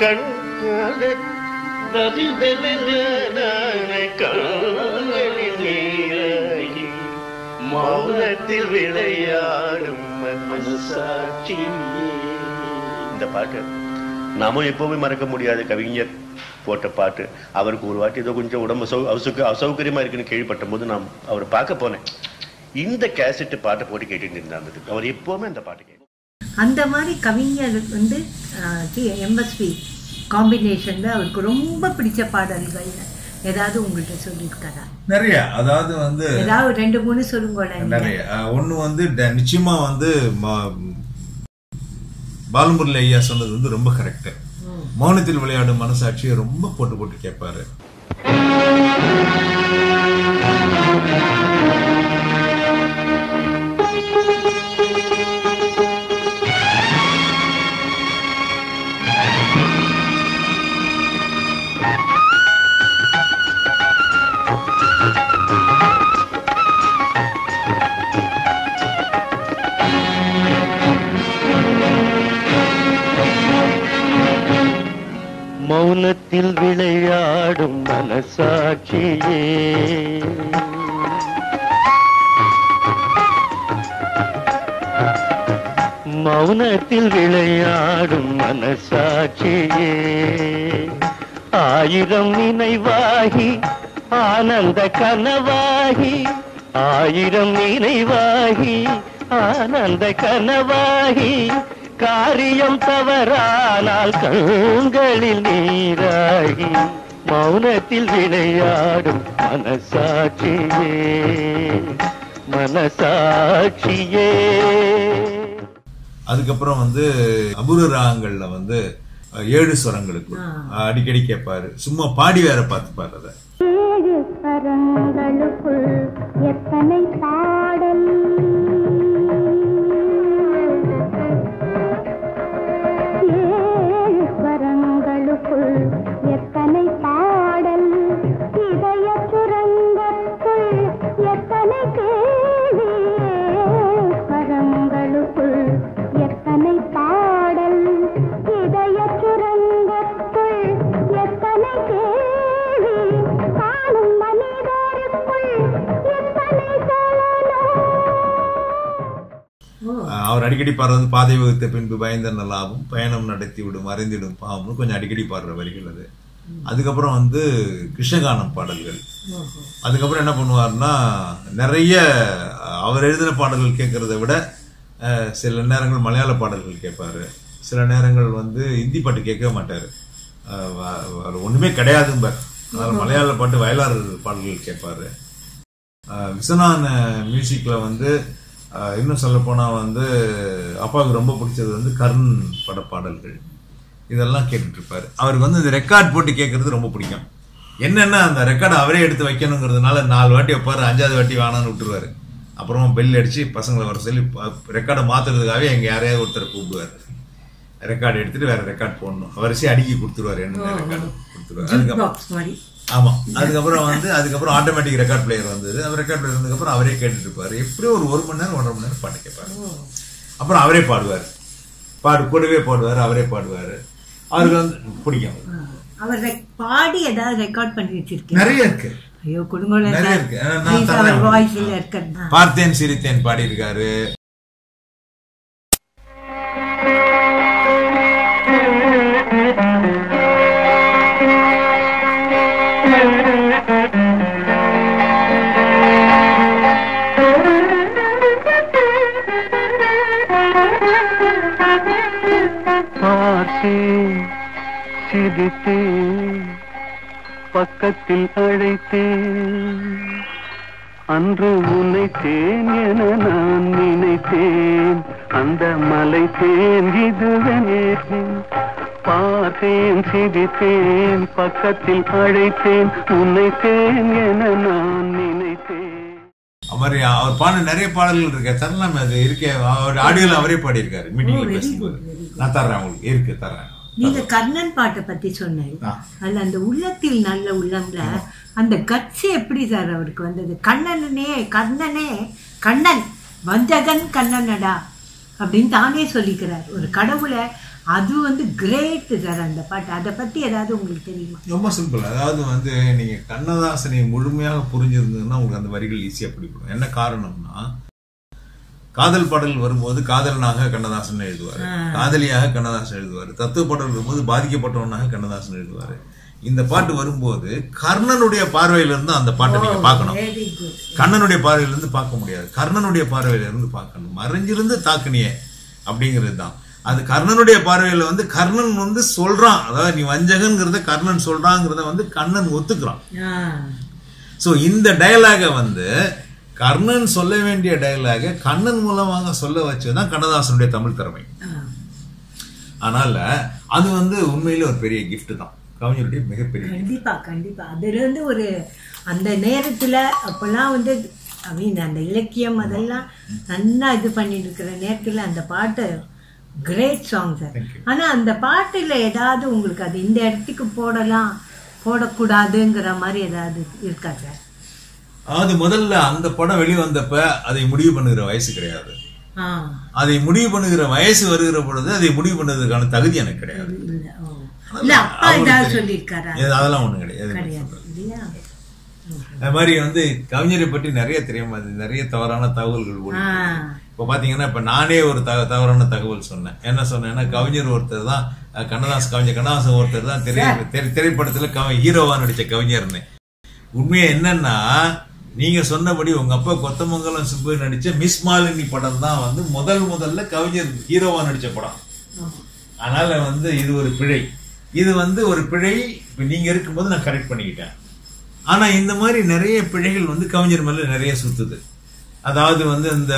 கண் மௌனத்தில் விளையாடும் மனசாட்சி இந்த பாட்டு நாமும் எப்பவுமே மறக்க முடியாத கவிஞர் போட்ட பாட்டு. அவருக்கு ஒரு வாட்டி ஏதோ கொஞ்சம் உடம்பு சௌ அசௌக அசௌகரியமா இருக்குன்னு கேள்விப்பட்ட போது நான் அவரை பார்க்க போனேன். இந்த கேசட் பாட்டை போட்டு கேட்டுட்டு இருந்தாங்க அவர் எப்பவுமே அந்த பாட்டு கேட்கும் அந்த மாதிரி கவிஞர் வந்து எம்எஸ்பி காம்பினேஷன்ல அவருக்கு ரொம்ப பிடிச்ச பாடல்கள். ஏதாவது உங்கள்கிட்ட சொல்லியிருக்காரா நிறைய. அதாவது வந்து ஏதாவது ரெண்டு மூணு சொல்லுங்களேன் நிறைய. ஒண்ணு வந்து ட- நிச்சயமா வந்து ம- பாலமுரளி ஐயா சொன்னது வந்து ரொம்ப கரெக்ட் மௌனத்தில் விளையாடும் மனசாட்சியை ரொம்ப போட்டு போட்டு கேட்பாரு. மௌனத்தில் விளையாடும் மனசாட்சியே. மௌனத்தில் விளையாடும் மனசாட்சியே. ஆயிரம் நினைவாகி ஆனந்த கனவாகி ஆயிரம் நினைவாகி ஆனந்த கனவாகி காரியம் தவறானால் கண்களில் நீராகி மௌனத்தில் விளையாடும் மனசாட்சியே மனசாட்சியே. அதுக்கப்புறம் வந்து அபூர்வ ராகங்கள்ல வந்து ஏழு ஸ்வரங்களுக்கு அடிக்கடி கேட்பாரு. சும்மா பாடி வேற பார்த்துப்பாரு அதை. ஏழு ஸ்வரங்களுக்குள் எத்தனை பாடல் பாடுறது பாதை வகுத்த பின்பு பயந்த நல்லாவும் பயணம் நடத்தி விடும் அறிந்திடும் பாவம்னு கொஞ்சம் அடிக்கடி பாடுற வரிகள் அது. அதுக்கப்புறம் வந்து கிருஷ்ணகானம் பாடல்கள். அதுக்கப்புறம் என்ன பண்ணுவார்னா நிறைய அவர் எழுதின பாடல்கள் கேட்கறத விட சில நேரங்கள் மலையாள பாடல்கள் கேட்பாரு. சில நேரங்கள் வந்து ஹிந்தி பாட்டு கேட்கவே மாட்டாரு. ஒண்ணுமே கிடையாதும்பார். அதனால மலையாள பாட்டு வயலார் பாடல்கள் கேட்பாரு. அஹ், விஸ்வநாதன் மியூசிக்ல வந்து இன்னும் சொல்ல போனா வந்து அப்பாவுக்கு ரொம்ப பிடிச்சது வந்து கர்ண் பட பாடல்கள் இதெல்லாம் கேட்டுட்டு இருப்பாரு அவருக்கு வந்து இந்த ரெக்கார்ட் போட்டு கேட்கறது ரொம்ப பிடிக்கும். என்னன்னா அந்த ரெக்கார்டை அவரே எடுத்து வைக்கணுங்கிறதுனால நாலு வாட்டி வைப்பாரு அஞ்சாவது வாட்டி வேணாம்னு விட்டுருவாரு. அப்புறமா பெல் அடிச்சு பசங்களை வர சொல்லி ரெக்கார்டை மாத்துறதுக்காகவே எங்க யாரையாவது ஒருத்தரை கூப்பிடுவாரு. ரெக்கார்டு எடுத்துட்டு வேற ரெக்கார்ட் போடணும். வரிசையை அடுக்கி கொடுத்துருவாரு என்ன ரெக்கார்டு கொடுத்துருவாரு. அதுக்கப்புறம் ஆமா. அதுக்கப்புறம் வந்து அதுக்கப்புறம் ஆட்டோமேட்டிக் ரெக்கார்ட் பிளேயர் வந்தது. அந்த ரெக்கார்ட் பிளேயர் வந்ததுக்கப்புறம் அவரே கேட்டுட்டு இருப்பாரு. எப்படியும் ஒரு ஒரு மணி நேரம் ஒன்றரை மணி நேரம் பாட்டு கேட்பாரு. அப்புறம் அவரே பாடுவார். பாடு கூடவே பாடுவார் அவரே பாடுவார். அவருக்கு வந்து பிடிக்கும். அவர் பாடி ஏதாவது ரெக்கார்ட் பண்ணி வச்சிருக்கீங்க நிறைய இருக்கு. ஐயோ குடும்பம் நிறைய இருக்கு. பார்த்தேன் சிரித்தேன் பாடியிருக்காரு. சிரித்தேன் பக்கத்தில் அழைத்தேன். அன்று உன்னைத்தேன் என நான் நினைத்தேன். அந்த மலை தேன் இதுவே பார்த்தேன் சிரித்தேன் பக்கத்தில் அழைத்தேன். உன்னைத்தேன் என நான் நினைத்தேன். அவர் அவர் பாடின நிறைய பாடல்கள் இருக்கு. தரலாம் அது இருக்கே. அவர் ஆடியோல அவரே பாடியிருக்காரு. மீட்டிங்ல very பேசும்போது. நான் தர்றேன் உங்களுக்கு. இருக்கு தர்றேன். நீங்க கர்ணன் பாட்டை பத்தி சொன்னீங்க. அதுல அந்த உள்ளத்தில் நல்ல உள்ளம்ல அந்த கட்சி எப்படி சார் அவருக்கு வந்தது? கண்ணனே கர்ணனே கண்ணன் வஞ்சகன் கண்ணனடா அப்படின்னு தானே சொல்லிக்கிறார். ஒரு கடவுளை அது வந்து கிரேட் சார் அந்த பாட்டு. அதை பத்தி ஏதாவது உங்களுக்கு தெரியுமா? ரொம்ப சிம்பிள் அதாவது வந்து நீங்க கண்ணதாசனை முழுமையாக புரிஞ்சிருந்ததுன்னா உங்களுக்கு அந்த வரிகள் ஈஸியா பிடிக்கும் என்ன காரணம்னா காதல் பாடல் வரும்போது காதலனாக கண்ணதாசன் எழுதுவார். காதலியாக கண்ணதாசன் எழுதுவார். தத்துவ பாடல் வரும்போது பாதிக்கப்பட்டவனாக கண்ணதாசன் எழுதுவார். இந்த பாட்டு வரும்போது கர்ணனுடைய பார்வையில இருந்து அந்த பாட்டை நீங்க பார்க்கணும். கண்ணனுடைய பார்வையில இருந்து பார்க்க முடியாது. கர்ணனுடைய பார்வையில இருந்து பார்க்கணும். மறைஞ்சிருந்து தாக்குனியே அப்படிங்கிறது தான். அது கர்ணனுடைய பார்வையில வந்து கர்ணன் வந்து சொல்றான். அதாவது நீ வஞ்சகங்கிறத கர்ணன் சொல்றாங்கிறத வந்து கண்ணன் ஒத்துக்கிறான். சோ இந்த டயலாக வந்து கர்ணன் சொல்ல வேண்டிய டயலாக கண்ணன் மூலமாக சொல்ல வச்சதுதான் கண்ணதாசனுடைய தமிழ் திறமை. அதனால அது வந்து உண்மையிலே ஒரு பெரிய gift தான். கவிஞருடைய மிகப்பெரிய. கண்டிப்பா கண்டிப்பா. அதுல இருந்து ஒரு அந்த நேரத்துல அப்பெல்லாம் வந்து ஐ மீன் அந்த இலக்கியம் அதெல்லாம் நல்லா இது பண்ணிட்டு இருக்கிற நேரத்துல அந்த பாட்டு கிரேட் சாங் சார். ஆனா அந்த பாட்டுல ஏதாவது உங்களுக்கு அது இந்த இடத்துக்கு போடலாம் போடக்கூடாதுங்கிற மாதிரி ஏதாவது இருக்கா சார் அதாவது முதல்ல அந்த படம் வெளிவந்தப்ப அதை முடிவு பண்ணுகிற வயசு கிடையாது. அதை முடிவு பண்ணுகிற வயசு வருகிற பொழுது அதை முடிவு பண்ணுறதுக்கான தகுதி எனக்கு கிடையாது. அதெல்லாம் ஒண்ணும் கிடையாது அது மாதிரி வந்து கவிஞரை பற்றி நிறைய தெரியும். அது நிறைய தவறான தகவல்கள். இப்ப பாத்தீங்கன்னா இப்ப நானே ஒரு தக- தவறான தகவல் சொன்னேன். என்ன சொன்னேன்னா கவிஞர் ஒருத்தர் தான் கண்ணதாஸ் கவிஞர் கண்ணதாசன் ஒருத்தர் தான் திரை திரை- திரைப்படத்துல கவி ஹீரோவா நடிச்ச கவிஞர்னு. உண்மையா என்னன்னா நீங்க சொன்னபடி உங்க அப்பா கொத்தமங்கலம் சுப்பு நடிச்ச மிஸ் மாலினி படம் தான் வந்து முதல் முதல்ல கவிஞர் ஹீரோவா நடிச்ச படம். அதனால வந்து இது ஒரு பிழை. இது வந்து ஒரு பிழை. இப்ப நீங்க இருக்கும்போது நான் கரெக்ட் பண்ணிக்கிட்டேன். ஆனா இந்த மாதிரி நிறைய பிழைகள் வந்து கவிஞர் மேல நிறைய சுத்துது. அதாவது வந்து இந்த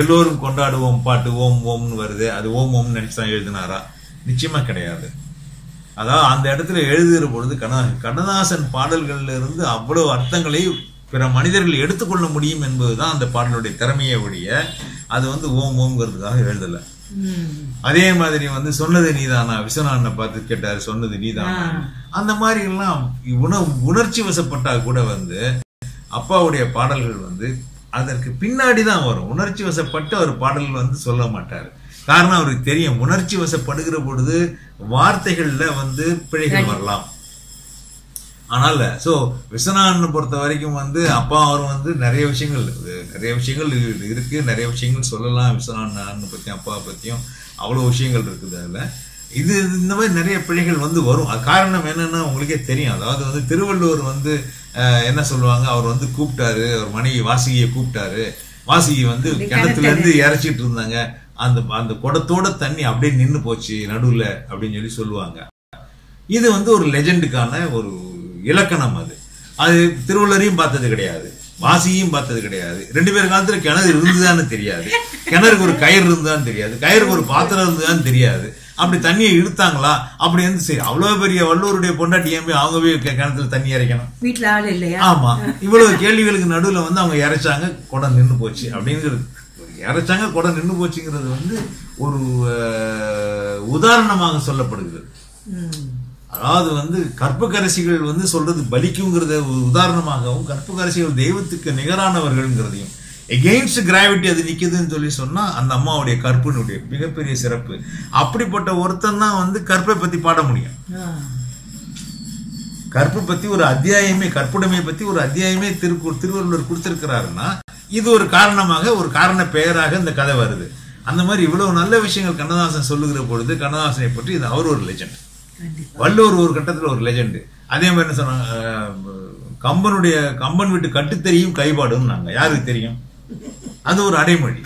எல்லோரும் கொண்டாடுவோம் பாட்டு ஓம் ஓம்னு வருது. அது ஓம் ஓம்னு நினைச்சு தான் எழுதினாரா? நிச்சயமா கிடையாது. அதாவது அந்த இடத்துல எழுதுகிற பொழுது கண்ண கண்ணதாசன் பாடல்கள்ல இருந்து அவ்வளவு அர்த்தங்களை பிற மனிதர்கள் எடுத்துக்கொள்ள முடியும் என்பதுதான் அந்த பாடலுடைய திறமையை ஒழிய அது வந்து ஓம் ஓம்ங்கிறதுக்காக எழுதல. அதே மாதிரி வந்து சொன்னது நீதானா? விஸ்வநாதனை பார்த்து கேட்டாரு சொன்னது நீதானா? அந்த மாதிரி எல்லாம் உண உணர்ச்சி வசப்பட்டா கூட வந்து அப்பாவுடைய பாடல்கள் வந்து அதற்கு பின்னாடி தான் வரும். உணர்ச்சி வசப்பட்டு அவர் பாடல்கள் வந்து சொல்ல மாட்டார். காரணம் அவருக்கு தெரியும் உணர்ச்சி வசப்படுகிற பொழுது வார்த்தைகள்ல வந்து பிழைகள் வரலாம். ஆனால் சோ விஸ்வநாதனை பொறுத்த வரைக்கும் வந்து அப்பா அவர் வந்து நிறைய விஷயங்கள் நிறைய விஷயங்கள் இரு- இருக்கு நிறைய விஷயங்கள் சொல்லலாம் விஸ்வநாதன் பத்தியும் அப்பா பத்தியும். அவ்வளவு விஷயங்கள் இருக்குது அதுல. இது இந்த மாதிரி நிறைய பிழைகள் வந்து வரும். அது காரணம் என்னன்னா உங்களுக்கே தெரியும். அதாவது வந்து திருவள்ளுவர் வந்து என்ன சொல்லுவாங்க? அவர் வந்து கூப்பிட்டாரு. அவர் மனைவி வாசுகியை கூப்பிட்டாரு. வாசுகி வந்து கிணத்துல இருந்து இறைச்சிட்டு இருந்தாங்க. அந்த அந்த குடத்தோட தண்ணி அப்படியே நின்னு போச்சு நடுவுல அப்படின்னு சொல்லி சொல்லுவாங்க. இது வந்து ஒரு லெஜெண்டுக்கான ஒரு இலக்கணம் அது. அது திருவள்ளுவரையும் பார்த்தது கிடையாது. வாசியும் பார்த்தது கிடையாது. ரெண்டு பேர் காலத்துல கிணறு இருந்துதான்னு தெரியாது. கிணறுக்கு ஒரு கயிறு இருந்துதான் தெரியாது. கயிறுக்கு ஒரு பாத்திரம் இருந்துதான் தெரியாது. அப்படி தண்ணியை இழுத்தாங்களா? அப்படி வந்து சரி அவ்வளவு பெரிய வள்ளுவருடைய பொண்டாட்டி ஏன் போய் அவங்க போய் கிணத்துல தண்ணி இறைக்கணும்? வீட்டுல ஆள் இல்லையா? ஆமா. இவ்வளவு கேள்விகளுக்கு நடுவுல வந்து அவங்க இறைச்சாங்க குடம் நின்னு போச்சு. அப்படிங்கிறது இறைச்சாங்க குடம் நின்னு போச்சுங்கிறது வந்து ஒரு உதாரணமாக சொல்லப்படுகிறது. அதாவது வந்து கற்புக்கரசிகள் வந்து சொல்றது பலிக்குங்கிறத ஒரு உதாரணமாகவும் கற்புக்கரசிகள் தெய்வத்துக்கு நிகரானவர்கள்ங்கிறதையும் எகெயின்ஸ்ட் கிராவிட்டி அது நிக்குதுன்னு சொல்லி சொன்னா அந்த அம்மாவுடைய கற்பினுடைய மிகப்பெரிய சிறப்பு. அப்படிப்பட்ட ஒருத்தன் தான் வந்து கற்பை பத்தி பாட முடியும். கற்பு பத்தி ஒரு அத்தியாயமே கற்புடைமை பத்தி ஒரு அத்தியாயமே திரு திருவள்ளுவர் கொடுத்திருக்கிறாருன்னா இது ஒரு காரணமாக ஒரு காரண பெயராக இந்த கதை வருது. அந்த மாதிரி இவ்வளவு நல்ல விஷயங்கள் கண்ணதாசன் சொல்லுகிற பொழுது கண்ணதாசனை பற்றி இது அவர் ஒரு லெஜெண்ட் வள்ளுவர் ஒரு கட்டத்தில் ஒரு லெஜெண்டு அதே மாதிரி என்ன சொன்னாங்க கம்பனுடைய கம்பன் வீட்டு கட்டுத்தறியும் கைபாடும் நாங்க யாருக்கு தெரியும்? அது ஒரு அடைமொழி.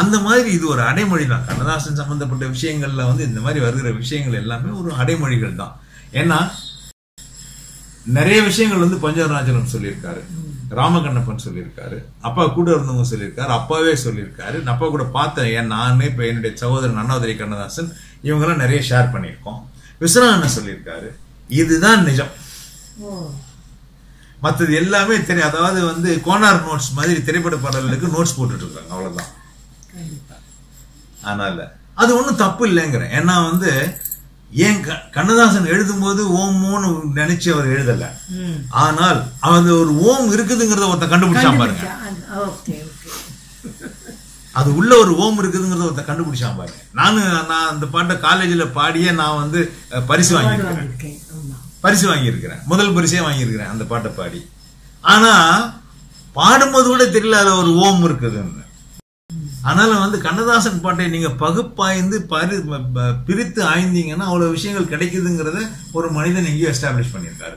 அந்த மாதிரி இது ஒரு அடைமொழி தான். கண்ணதாசன் சம்பந்தப்பட்ட விஷயங்கள்ல வந்து இந்த மாதிரி வருகிற விஷயங்கள் எல்லாமே ஒரு அடைமொழிகள் தான். ஏன்னா நிறைய விஷயங்கள் வந்து பஞ்சவராஜனம் சொல்லியிருக்காரு. ராமகண்ணப்பன் சொல்லியிருக்காரு. அப்பா கூட இருந்தவங்க சொல்லியிருக்காரு. அப்பாவே சொல்லியிருக்காரு. நான் அப்பா கூட பார்த்தேன். ஏன் நான் இப்போ என்னுடைய சகோதரன் அண்ணாதிரி கண்ணதாசன் இவங்கெல்லாம் நிறைய ஷேர் பண்ணியிருக்கோம். விஸ்வநாதன் சொல்லியிருக்காரு? இதுதான் நிஜம். மற்றது எல்லாமே தெரியும். அதாவது வந்து கோனார் நோட்ஸ் மாதிரி திரைப்பட பாடல்களுக்கு நோட்ஸ் போட்டுட்டு இருக்காங்க அவ்வளவுதான் அதனால அது ஒண்ணும் தப்பு இல்லைங்கிறேன். ஏன்னா வந்து ஏன் கண்ணதாசன் எழுதும்போது ஓம்னு நினைச்சு அவர் எழுதல. ஆனால் அந்த ஒரு ஓம் இருக்குதுங்கிறத ஒருத்தன் பாருங்க. கண்டுபிடிச்சா ஓகே. அது உள்ள ஒரு ஓம் இருக்குதுங்கிறத ஒருத்தன் கண்டுபிடிச்சான் பாருங்க நானு நான் அந்த பாட்டை காலேஜ்ல பாடியே நான் வந்து பரிசு வாங்கியிருக்கிறேன். வாங்கியிருக்கேன் பரிசு வாங்கியிருக்கிறேன். முதல் பரிசே வாங்கியிருக்கிறேன் அந்த பாட்டை பாடி. ஆனா பாடும்போது கூட தெரியல அதுல ஒரு ஓம் இருக்குதுன்னு. அதனால வந்து கண்ணதாசன் பாட்டை நீங்க பகுப்பாய்ந்து பரி பிரித்து ஆய்ந்தீங்கன்னா அவ்வளவு விஷயங்கள் கிடைக்குதுங்கிறத ஒரு மனிதன் எங்கேயோ எஸ்டாப்ளிஷ் பண்ணியிருக்காரு.